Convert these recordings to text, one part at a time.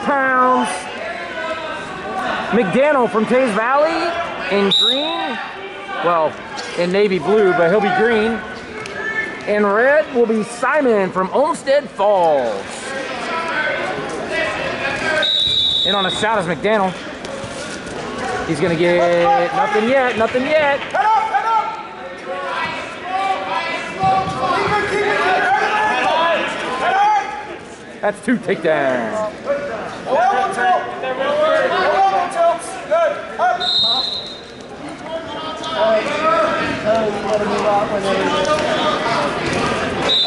pounds. McDanel from Teays Valley in green. Well, in navy blue, but he'll be green. And red will be Simon from Olmsted Falls. And on a shot is McDanel. He's gonna get nothing yet, nothing yet. Head up, head up! Keep it, keep it, head high! Head high! That's two takedowns. No elbow tilt! No elbow tilts! Good, up!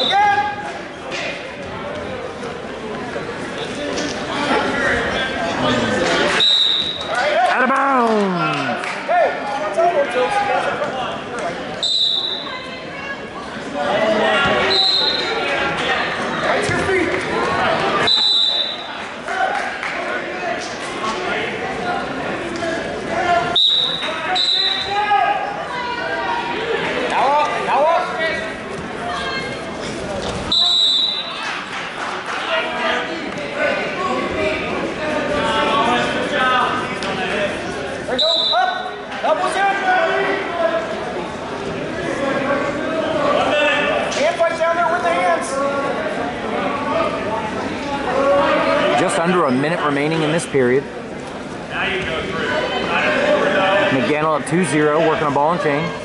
Again! Out of bounds. Hey, that's elbow tilts. You guys are fine. Right to your feet. Now up, now up. There you go, up, elbows in. Hand fight down there with the hands. Just under a minute remaining in this period. McDanel at 2-0, working a ball and chain.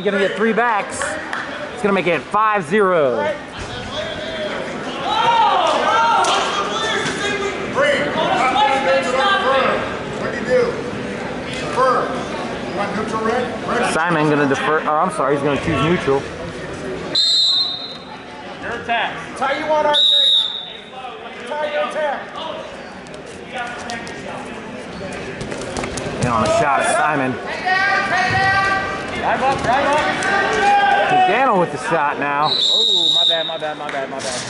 I'm gonna get three backs. It's gonna make it 5-0. What do you do? Defer. You want neutral red? Red. Simon gonna defer. Oh, I'm sorry. He's gonna choose neutral. Your attack. Tie you on, RJ. Tie your attack. In on a shot at Simon. Drive up, drive up. McDanel with the shot now. Oh, my bad, my bad, my bad, my bad.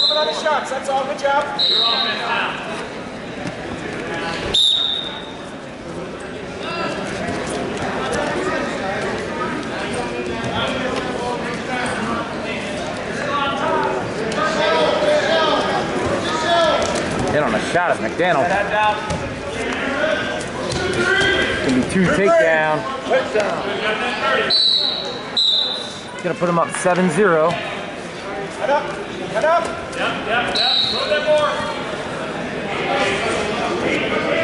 Moving on the shots, that's all. Good job. In on a shot at McDanel. Two takedown. Gonna put him up 7-0. Head up, head up. Your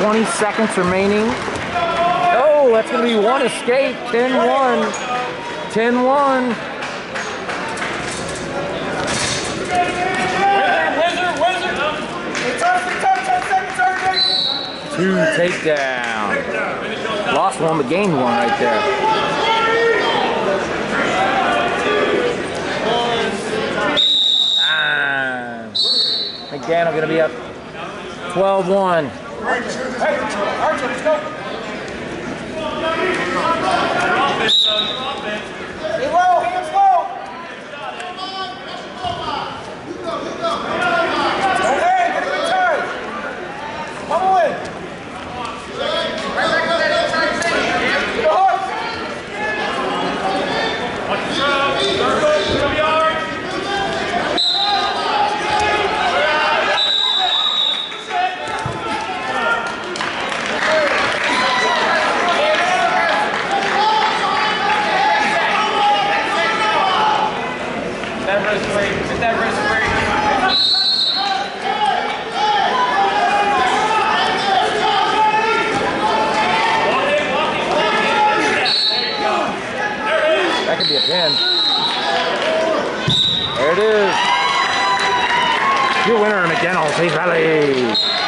20 seconds remaining. Oh, that's going to be one escape. 10-1. 10-1. Two takedown. Lost one, but gained one right there. Ah. Again, I'm going to be up 12-1. Hey, Archer, let's go. Stay low, hands low. Okay, get a good time. Bubble in. Go hook. That wrist break. Get that wrist break. That could be a. There it is. Your winner, Safe Valley.